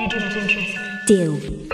You didn't interest. Deal.